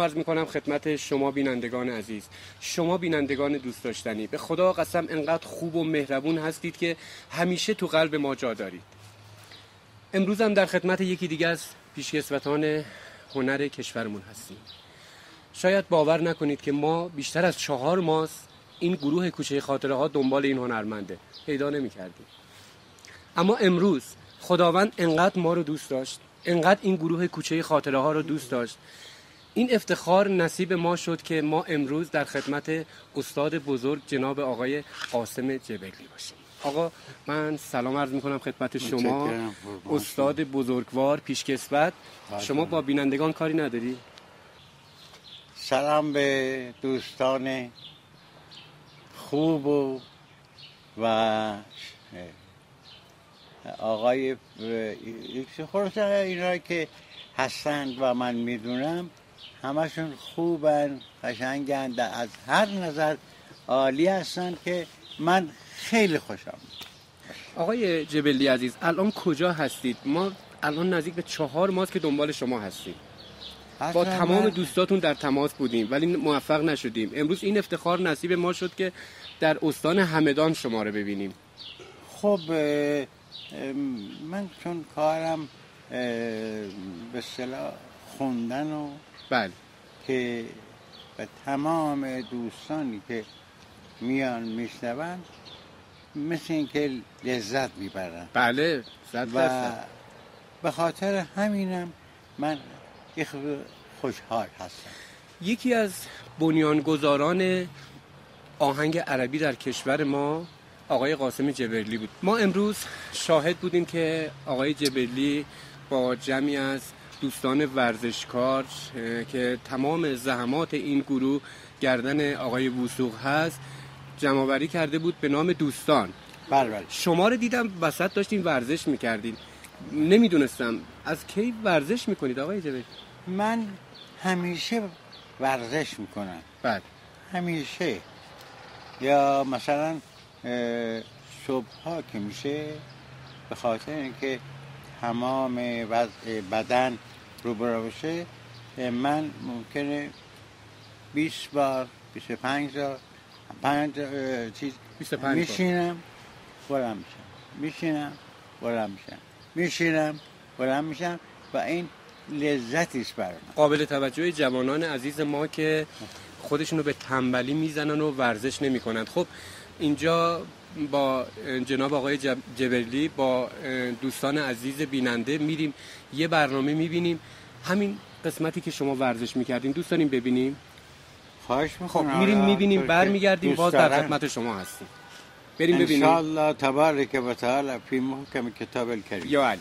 عرض می‌کنم خدمت شما بینندگان عزیز. شما بینندگان دوست داشتنی. به خدا قسم انقدر خوب و مهربون هستید که همیشه تو قلب ما جا دارید. امروز هم در خدمت یکی دیگه از پیشکسوتان هنر کشورمون هستیم. شاید باور نکنید که ما بیشتر از چهار ماست این گروه کوچه خاطره ها دنبال این هنرمنده پیدا نمی کردیم. اما امروز خداوند انقدر ما رو دوست داشت انقدر این گروه کوچه خاطره ها رو دوست داشت این افتخار نصیب ما شد که ما امروز در خدمت استاد بزرگ جناب آقای قاسم جبلی باشیم. آقا من سلام عرض می‌کنم خدمت شما. استاد بزرگوار پیشکسوت. شما با بینندگان کاری نداری؟ سلام به دوستان خوب و و آقای اینا که هستند و من می‌دونم. همشون خوبن قشنگند از هر نظر عالی هستند که من خیلی خوشم آقای جبلی عزیز الان کجا هستید؟ ما الان نزدیک به چهار ماست که دنبال شما هستیم. با تمام دوستاتون در تماس بودیم ولی موفق نشدیم. امروز این افتخار نصیب ما شد که در استان همدان شما رو ببینیم. خب من چون کارم به صلاح خوندن و بله. که به تمام دوستانی که میان میشنون مثل اینکه لذت می‌برن. بله و به خاطر همینم من خوشحال هستم. یکی از بنیانگذاران آهنگ عربی در کشور ما آقای قاسم جبرلی بود. ما امروز شاهد بودیم که آقای جبرلی با جمعی از دوستان ورزشکار که تمام زحمات این گروه گردن آقای وسوق هست جمعوری کرده بود به نام دوستان. بله بله. شما رو دیدم وسط داشتین ورزش می‌کردین. نمی‌دونستم از کی ورزش می‌کنید آقای جبرلی من همیشه ورزش می‌کنم. بله همیشه. یا مثلا صبح ها که میشه به خاطر اینکه تمام وضع بدن رو بشه من ممکنه 20 بار 25 بار پنج چیز میشینم بلند میشم. میشینم بلند میشم. میشینم بلند میشم و این لذتی است برای قابل توجه جوانان عزیز ما که خودشونو به تنبلی می‌زنن و ورزش نمی‌کنند خب اینجا با جناب آقای جبرلی با دوستان عزیز بیننده میریم. یه برنامه می‌بینیم. همین قسمتی که شما ورزش می‌کردین دوست داریم ببینیم؟ خواهش می‌کنم. خب میریم می‌بینیم برمیگردیم. باز در خدمت شما هستیم. بریم ببینیم. انشاءالله تبارک و تعالی فی محکم کتاب الکریم. یا علی.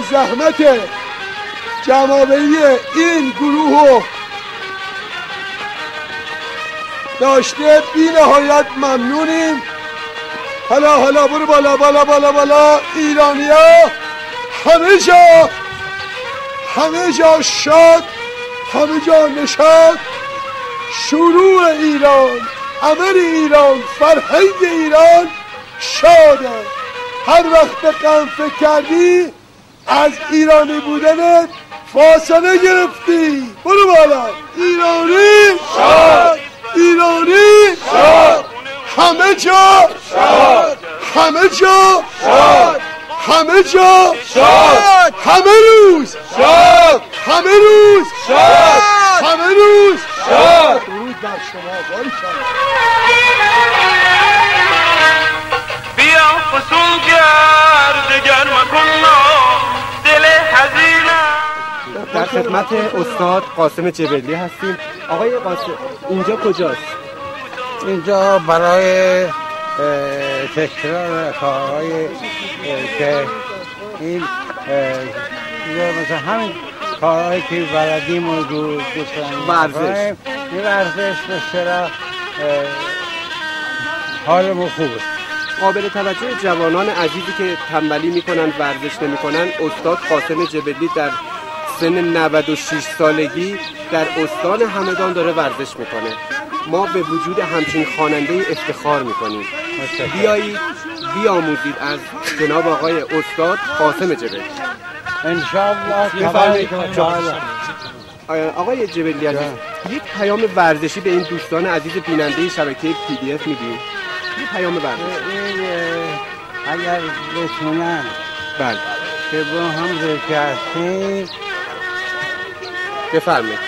زحمت جمعآوری این گروه داشته. بی نهایت ممنونیم. حالا حالا برو بالا بالا بالا بالا. ایرانیا همه جا همه جا شاد همه جا نشاد. شروع ایران امر ایران فرهنگ ایران شاده. هر وقت غم فکر کردی از ایرانی بودنت فاصله گرفتی. برو بالا. ایرانی شاد. ایرانی شاد. همه جا شاد. همه جا شاد. همه جا شاد. همه روز شاد. همه روز شاد. همه روز شاد. درود بر شما بیا فسون کرد گرم خدمت استاد قاسم جبلی هستیم. آقای قاسم اینجا کجاست؟ اینجا برای تکرار کارهای که این مثلا همین کارهایی که بلدیم و دو دوستان ورزش. این ورزش اصطلاح، اه، حالمون خوبه قابل توجه جوانان عزیزی که تنبلی می‌کنن ورزش نمی‌کنن استاد قاسم جبلی در سن 96 سالگی در استان همدان داره ورزش می‌کنه. ما به وجود همچین خواننده افتخار می‌کنیم. بیایید بیاموزید از جناب آقای استاد قاسم جبلی انشاءالله. آقای جبلی عزیز یک پیام ورزشی به این دوستان عزیز بیننده شبکه پی دی اف میدیم یک پیام ورزشی. اگر بتونن بله. که با هم هستیم بفرمایید.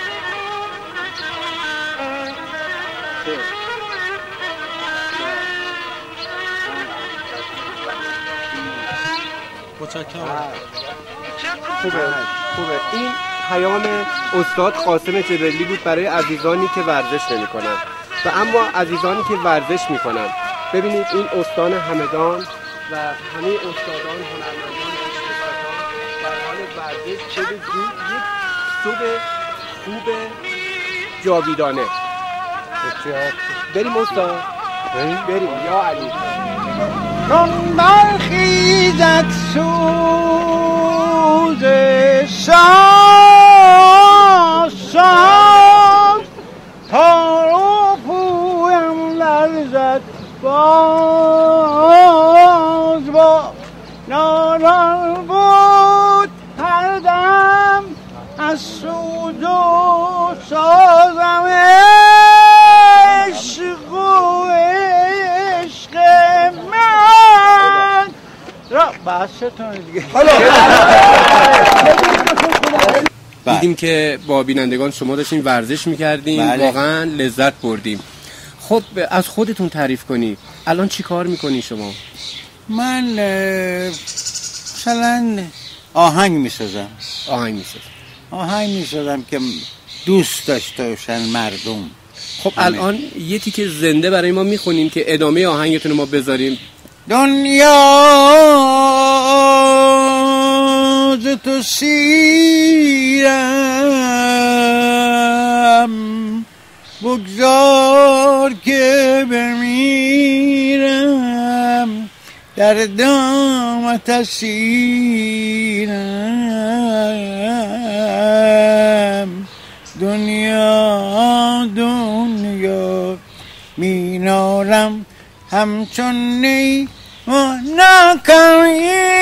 خوبه خوبه. این پیام استاد قاسم جبلی بود برای عزیزانی که ورزش نمی‌کنن. و اما عزیزانی که ورزش می‌کنن. ببینید این استان همدان و همه استادان هنرمندان در حال ورزش چه یک صبح خوب جاویدانه. بریم استاد. بریم؟ یا علی. چون برخیزد سوز ساز ساز تا رو پویم لرزد باز با ناران بود هر دم از سوز و سازم عشق و عشق من دیگه. دیدیم که با بینندگان شما داشتین ورزش می‌کردیم بله. واقعا لذت بردیم. خب از خودتون تعریف کنی. الان چی کار می‌کنی شما؟ من مثلا آهنگ می‌سازم. آهنگ می‌سازی. آهنگ می‌سازم که دوست داشته باشن مردم. خب همه. الان یه تیکه زنده برای ما می‌خونین که ادامه آهنگتون رو ما بذاریم. دنیا ز تو سیرم بگذار که بمیرم در دامت اسیرم دنیا دنیا مینارم همچون نی و نکمی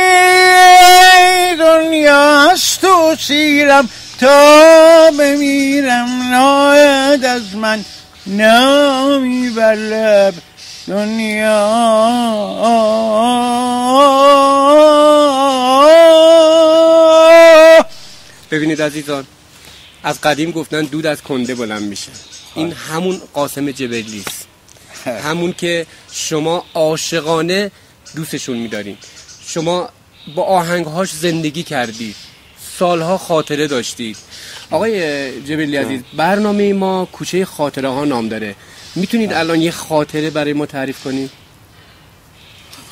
از تو سیرم تا بمیرم ناید از من نامی بر لب دنیا. ببینید عزیزان از قدیم گفتن دود از کنده بلند میشه. این همون قاسم جبلی است همون که شما عاشقانه دوستشون میدارین. شما با آهنگهاش زندگی کردید. سالها خاطره داشتید آقای جبلی عزیز برنامه ما کوچه خاطره ها نام داره. می‌تونید الان یه خاطره برای ما تعریف کنید؟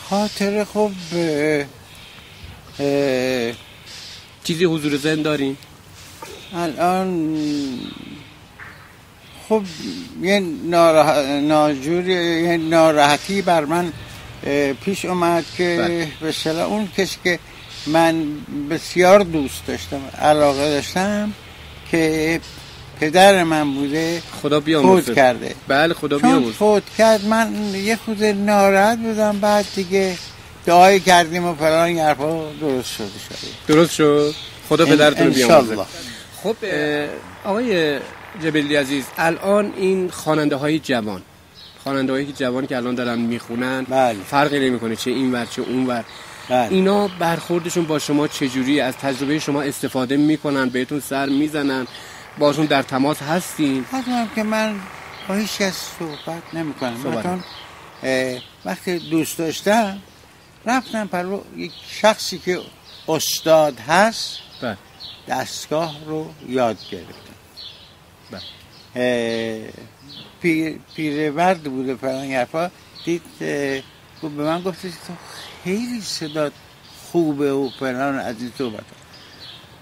خاطر خوب اه، اه، چیزی حضور ذهن دارین؟ الان خب یه ناراح... ناجور یه ناراحتی بر من پیش اومد که بله. به اون کسی که من بسیار دوست داشتم علاقه داشتم که پدر من بوده خدا بیامرزه. فوت کرده. بله خدا چون بیامرزه. فوت کرد من یه خود ناراحت بودم بعد دیگه دعای کردیم و فلان این حرفا درست شده درست شد؟ خدا پدرتون رو بیامرزه. خب آقای جبلی عزیز الان این خواننده های جوان خواننده هایی که جوان که الان دارن می‌خونن بله. فرقی نمی‌کنه چه این ور چه اون ور بله. اینا برخوردشون با شما چجوری؟ از تجربه شما استفاده می‌کنن بهتون سر می‌زنن باشون در تماس هستین؟ حتما که من با هیچ کس صحبت نمی کنم صحبت وقتی دوست داشتم رفتم پرو یک شخصی که استاد هست بله. دستگاه رو یاد گرفتم. بله. اه، پیر پیرمرد بوده فلان حرفا. دید به من گفت تو خیلی صدات خوبه و فلان از این صحبت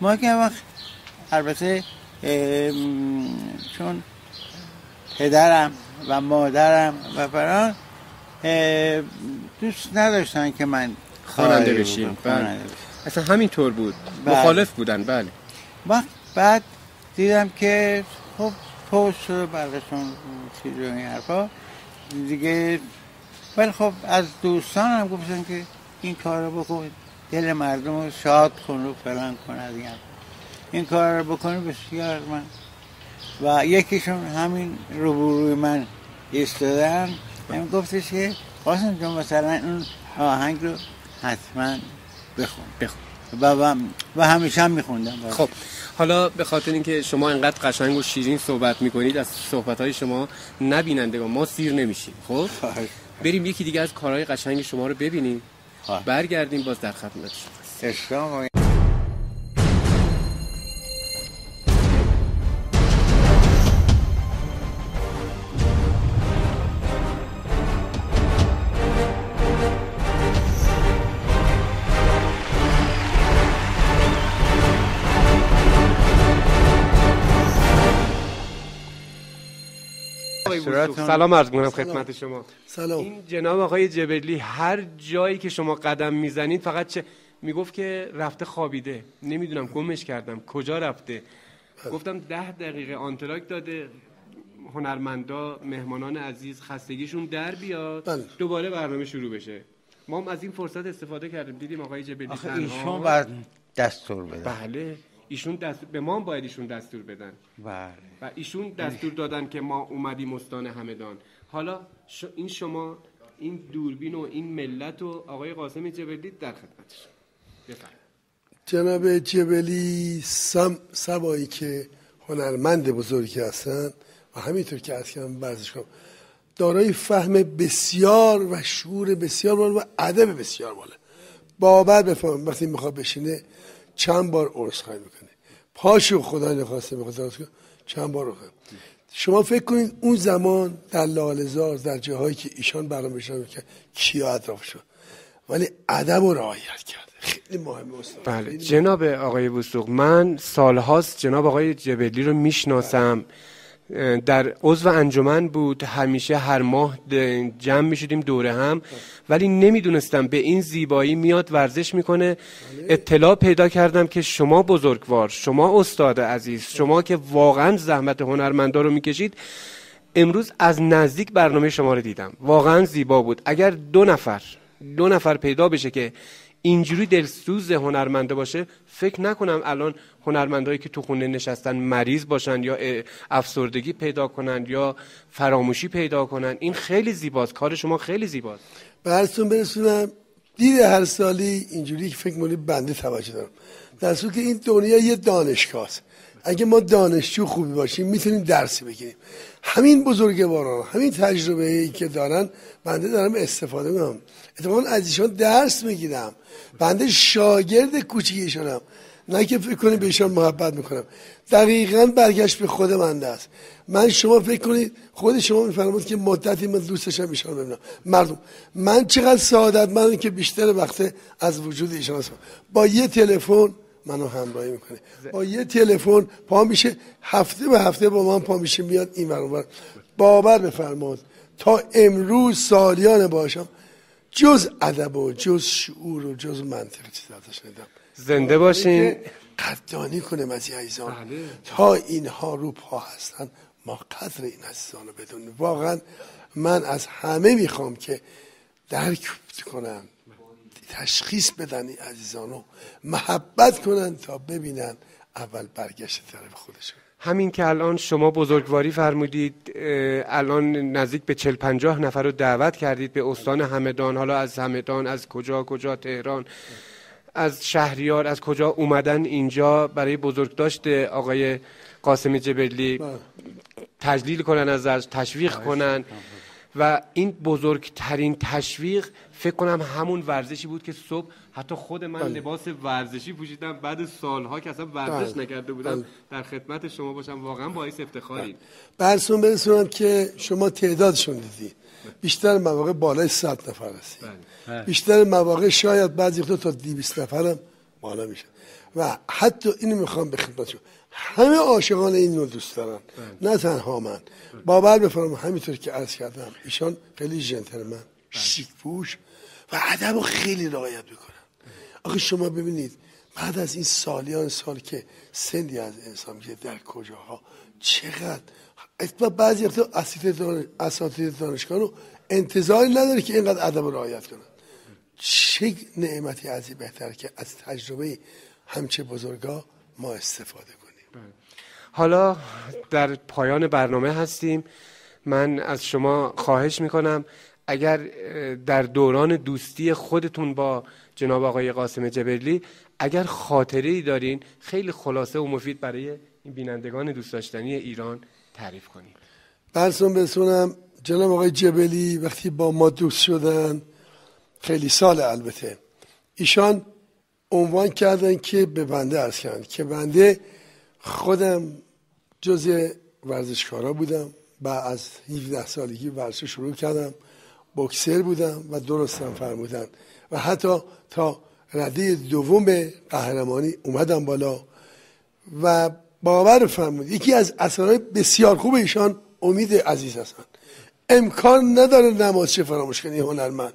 ما که وقت البته چون پدرم و مادرم و فلان دوست نداشتن که من خواننده بشیم. بله. بشیم. اصلا همینطور بود بله. مخالف بودن بله وقت بعد دیدم که خب پست شده برقشون چیز این حرفا دیگه ولی خب از دوستان هم گفتن که این کار رو بکن دل مردم رو شاد کن و فلان کن از این. این کار رو بکنی بسیار من. و یکیشون همین روبروی من ایستادن. هم گفتش که قاسم جان مثلا اون آهنگ رو حتما بخون. بخون. و, و, همیشه هم میخوندم. خب حالا به خاطر اینکه شما انقدر قشنگ و شیرین صحبت می‌کنید از صحبت های شما نبینندگان ما سیر نمیشیم. خب؟ بریم یکی دیگه از کارهای قشنگ شما رو ببینیم. برگردیم باز در خدمت شما آقای سلام عرض می‌کنم خدمت شما. سلام. این جناب آقای جبلی هر جایی که شما قدم می‌زنید فقط چه می‌گفت که رفته خوابیده. نمی‌دونم گمش کردم. کجا رفته؟ گفتم ده دقیقه آنتراک داده. هنرمندا مهمانان عزیز خستگیشون در بیاد. بله. دوباره برنامه شروع بشه. ما هم از این فرصت استفاده کردیم. دیدیم آقای جبلی آخه. ایشون باید دستور بده. بله. ایشون دستور به ما باید ایشون دستور بدن. بله. و ایشون دستور دادن که ما اومدیم استان همدان. حالا ش- این شما این دوربین و این ملت و آقای قاسم جبلی در خدمتش بفرمایید. جناب جبلی سم سوایی که هنرمند بزرگی هستن و همینطور که از کردم ورزشکار دارای فهم بسیار و شعور بسیار بالا و ادب بسیار بالا باور بفهم وقتی می‌خواد بشینه چند بار عرضخواهی می‌کنه. پاشو خدا نخواسته می‌خواد کنه چند بار عذرخواهی شما فکر کنید اون زمان در لالزار در جاهایی که ایشان برنامه شد که کیا اطراف شد. ولی ادب و رعایت کرده خیلی مهمه استاد بله. جناب آقای وسوق من سالهاست جناب آقای جبلی رو می‌شناسم. در عضو انجمن بود. همیشه هر ماه جمع می‌شدیم دوره هم. ولی نمی‌دونستم. به این زیبایی میاد ورزش می‌کنه. اطلاع پیدا کردم که شما بزرگوار شما استاد عزیز شما که واقعا زحمت هنرمندا رو می‌کشید امروز از نزدیک برنامه شما رو دیدم. واقعا زیبا بود. اگر دو نفر دو نفر پیدا بشه که اینجوری دلسوز هنرمنده باشه فکر نکنم الان هنرمندایی که تو خونه نشستن مریض باشن یا افسردگی پیدا کنن یا فراموشی پیدا کنن. این خیلی زیباست. کار شما خیلی زیباست. به هرتون برسونم. دید هر سالی اینجوری فکر کنید بنده توجه دارم. در که این دنیا یه دانشگاه است اگه ما دانشجو خوبی باشیم می‌تونیم درسی بگیریم. همین بزرگواران همین تجربه ای که دارن بنده دارم استفاده می‌کنم. اتفاقا از ایشان درس می‌گیرم. بنده شاگرد کوچیکشونم نه که فکر کنید به ایشان محبت می‌کنم. دقیقا برگشت به خود من است من شما فکر کنید خود شما میفرمایید که مدتی من دوست داشتم ایشان ببینم. مردم من چقدر سعادت من که بیشتر وقت از وجود ایشان با یه تلفن منو همراهی می‌کنه. با یه تلفن پا میشه هفته به هفته با من پا میشه میاد این ور باور بفرماد تا امروز سالیان باشم جز ادب و جز شعور و جز منطق چیز ازش ندم زنده باشین. قدردانی کنیم از این عزیزان. بله. تا اینها رو پا هستن ما قدر این عزیزان رو بدونیم. واقعا من از همه می‌خوام که درک کنن تشخیص بدن این عزیزان رو محبت کنن تا ببینن اول برگشت طرف خودشون. همین که الان شما بزرگواری فرمودید الان نزدیک به چل پنجاه نفر رو دعوت کردید به استان همدان. حالا از همدان از کجا کجا تهران از شهریار از کجا اومدن اینجا؟ برای بزرگداشت آقای قاسم جبلی تجلیل کنن ازش تشویق. کنن. و این بزرگترین تشویق فکر کنم همون ورزشی بود که صبح حتی خود من بله. لباس ورزشی پوشیدم. بعد سالها که اصلا ورزش بله. نکرده بودم بله. در خدمت شما باشم. واقعا باعث افتخاری. برسون برسونم که شما تعدادشون دیدی. بیشتر مواقع بالای 100 نفر هستی. بله. بیشتر مواقع شاید بعضی وقتا تا 200 نفرم بالا میشه. و حتی اینو می‌خوام به خدمت شما. همه عاشقان این رو دوست دارن. نه تنها من. باور بفرم همینطور که عرض کردم ایشان خیلی جنتلمن شیک پوش. و ادب رو خیلی رعایت می‌کنن. آخه شما ببینید بعد از این سالیان سال که سندی از انسان میشه در کجاها؟ چقدر؟ اتفاق بعضی وقتا اساتید دانش- اساتید دانشگاه رو انتظاری نداره که اینقدر ادب رعایت کنن. چه نعمتی از این بهتر که از تجربه همچه بزرگا ما استفاده کنیم. حالا در پایان برنامه هستیم. من از شما خواهش می‌کنم اگر در دوران دوستی خودتون با جناب آقای قاسم جبرلی اگر خاطره ای دارین خیلی خلاصه و مفید برای این بینندگان دوست داشتنی ایران تعریف کنید. برسون برسونم جناب آقای جبلی وقتی با ما دوست شدن خیلی سال البته. ایشان عنوان کردن که به بنده عرض کردن. که بنده خودم جز ورزشکارا بودم. و از 17 سالگی ورزش شروع کردم. بکسر بودم و درستم فرمودن. و حتی تا رده دوم قهرمانی اومدم بالا و باور فرمود یکی از اثرهای بسیار خوب ایشان امید عزیز هستن امکان نداره نمازشه فراموش کنی هنرمند.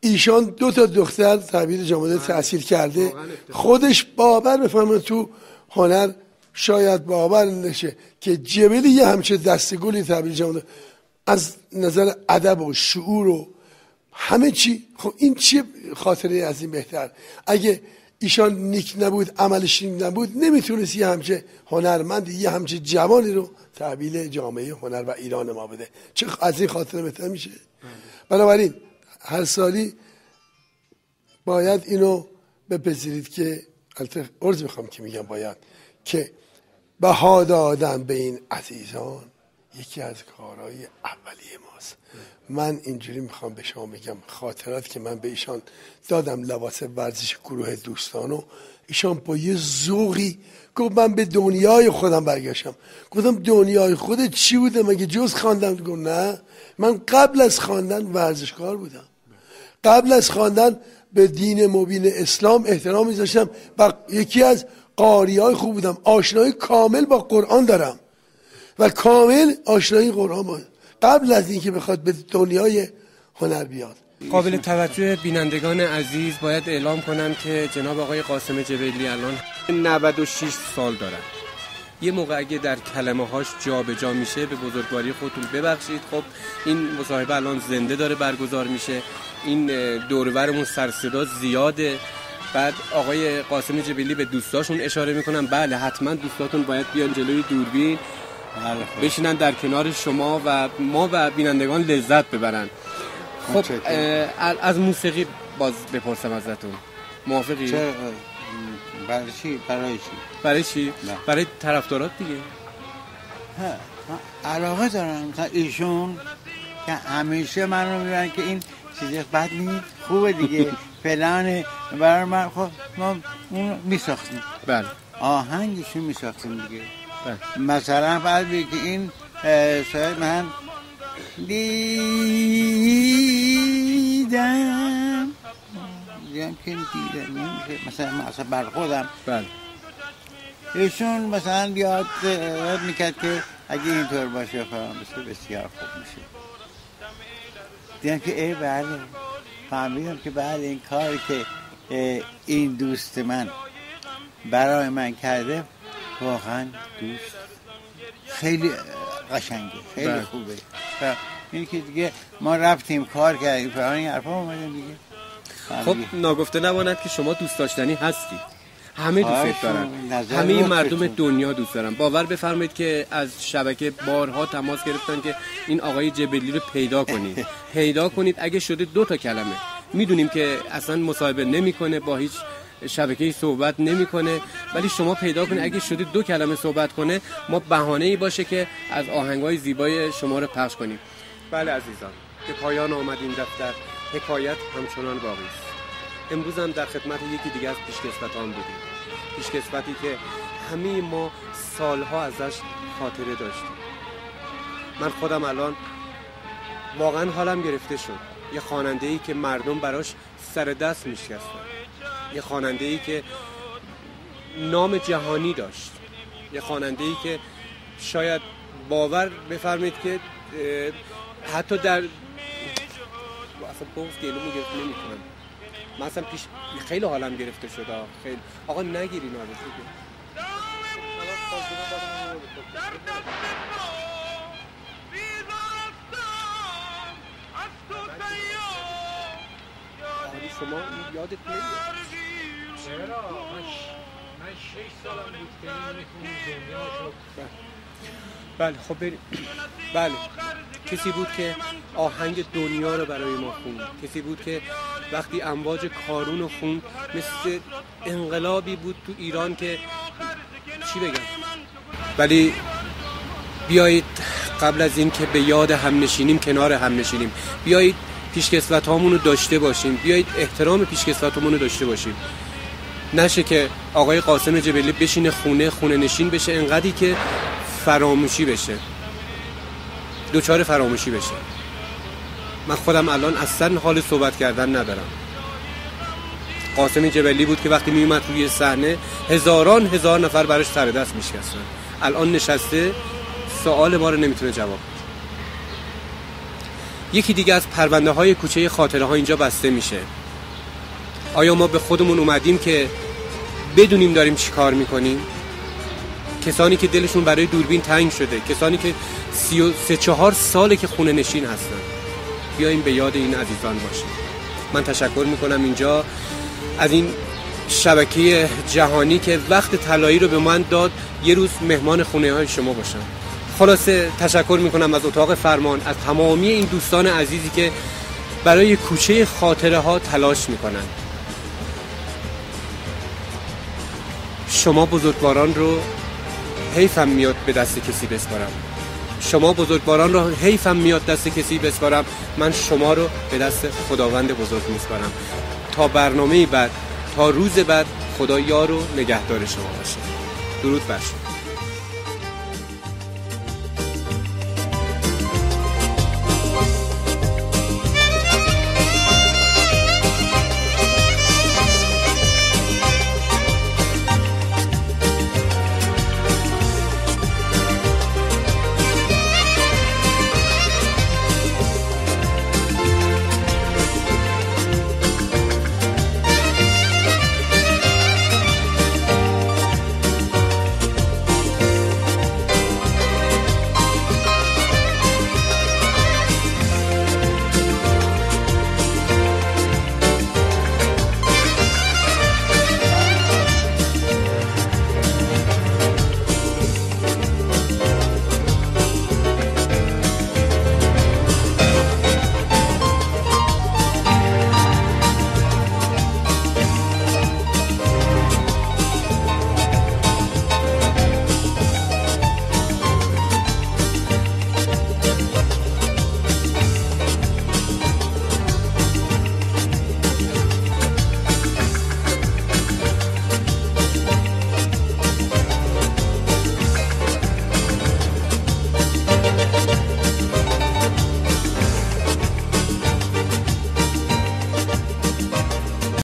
ایشان دو تا دختر تعبیر جامعه تحصیل کرده. خودش باور بفرمایید تو هنر شاید باور نشه که جبلی یه همچه دستگلی تعبیر جامعه از نظر ادب و شعور و همه چی خب این چه خاطره از این بهتر؟ اگه ایشان نیک نبود عملش نیک نبود نمی‌تونست یه همچه هنرمند یه همچه جوانی رو تحویل جامعه هنر و ایران ما بده. چه از این خاطره بهتر میشه؟ بنابراین هر سالی باید اینو بپذیرید که البته عرض می‌خوام که میگم باید که بها دادن به این عزیزان. یکی از کارهای اولیه ماست. من اینجوری می‌خوام به شما بگم خاطرات که من به ایشان دادم لباس ورزش گروه دوستانو. ایشان با یه ذوقی گفت من به دنیای خودم برگشتم. گفتم دنیای خودت چی بوده؟ مگه جز خواندن؟ گفت نه. من قبل از خواندن ورزشکار بودم. قبل از خواندن به دین مبین اسلام احترام میذاشتم و یکی از قاری های خوب بودم. آشنایی کامل با قرآن دارم. و کامل آشنایی قرآن با قبل از اینکه بخواد به دنیای هنر بیاد. قابل توجه بینندگان عزیز باید اعلام کنم که جناب آقای قاسم جبیلی الان 96 سال دارن. یه موقع اگه در کلمه هاش جا به جا میشه به بزرگواری خودتون ببخشید. خب این مصاحبه الان زنده داره برگزار میشه. این دورورمون سرصدا زیاده. بعد آقای قاسم جبیلی به دوستاشون اشاره می‌کنن بله حتما دوستاتون باید بیان جلوی دوربین. بشینن در کنار شما و ما و بینندگان لذت ببرن. خب از موسیقی باز بپرسم ازتون. موافقی؟ چه برای چی؟ برای چی؟ برای چی؟ نه. برای طرفدارات دیگه. ها، علاقه دارم. مثلا ایشون که همیشه من رو می‌برن که این چیز بد نیست خوبه دیگه. فلان برای من خب ما اون میساختیم. بله. آهنگشو میساختیم دیگه. بله. مثلا بعد که این شاید من دیدم. دیدم که دیدم مثلا من اصلا بر خودم. بله. ایشون مثلا یاد یاد می‌کرد که اگه اینطور باشه فلان بشه بسیار خوب میشه. دیدم که ای بله. فهمیدم که بله این کاری که این دوست من برای من کرده واقعا دوست. خیلی قشنگه خیلی بله. خوبه. و این که دیگه ما رفتیم کار کردیم. فلان این حرفا اومدن دیگه. خب دیگه. ناگفته نماند که شما دوست داشتنی هستی همه دوست دارن. همه. مردم دنیا دوست دارن. باور بفرمایید که از شبکه بارها تماس گرفتن که این آقای جبلی رو پیدا کنید. پیدا کنید اگه شده دو تا کلمه. می‌دونیم که اصلا مصاحبه نمی‌کنه با هیچ شبکه صحبت نمی‌کنه. ولی شما پیدا کنید اگه شده دو کلمه صحبت کنه ما بهانه ای باشه که از آهنگای زیبای شما رو پخش کنیم. بله عزیزان به پایان آمد این دفتر. حکایت همچنان باقی است. امروز هم در خدمت یکی دیگه از پیشکسوتان بودیم. پیشکسوتی که همه ما سالها ازش خاطره داشتیم. من خودم الان واقعا حالم گرفته شد. یه خواننده ای که مردم براش سر دست میشکستن یه خواننده ای که نام جهانی داشت. یه خواننده ای که شاید باور بفرمایید که حتی در اصلا بغض گلومو گرفت نمی‌کنم. من اصلا پیش خیلی حالم گرفته شده. خیلی. آقا نگیری اینا رو شما یادت نمیاد؟ چرا؟ من سالم بود که این بله خب بریم. بله. کسی بود که آهنگ دنیا رو برای ما خوند. کسی بود که وقتی امواج کارون رو خوند مثل انقلابی بود تو ایران که چی بگم؟ ولی بیایید قبل از این که به یاد هم نشینیم کنار هم نشینیم. بیایید پیشکسوت رو داشته باشیم. بیایید احترام پیشکسوت رو داشته باشیم. نشه که آقای قاسم جبلی بشینه خونه خونه نشین بشه انقدری که فراموشی بشه. دوچار فراموشی بشه. من خودم الان اصلا حال صحبت کردن ندارم. قاسم جبلی بود که وقتی میومد روی صحنه هزاران هزار نفر براش سر دست میشکستن. الان نشسته سوال ما رو نمی‌تونه جواب بده. یکی دیگه از پرونده های کوچه خاطره ها اینجا بسته میشه. آیا ما به خودمون اومدیم که بدونیم داریم چی کار می‌کنیم؟ کسانی که دلشون برای دوربین تنگ شده کسانی که سی و سه چهار ساله که خونه نشین هستن. بیایم به یاد این عزیزان باشیم. من تشکر می‌کنم اینجا از این شبکه جهانی که وقت طلایی رو به من داد یه روز مهمان خونه های شما باشم. خلاصه تشکر می‌کنم از اتاق فرمان از تمامی این دوستان عزیزی که برای کوچه خاطره ها تلاش می‌کنن شما بزرگواران رو حیفم میاد به دست کسی بسپارم. شما بزرگواران رو حیفم میاد دست کسی بسپارم. من شما رو به دست خداوند بزرگ میسپارم. تا برنامه بعد تا روز بعد خدا یار و نگهدار شما باشه. درود بر شما.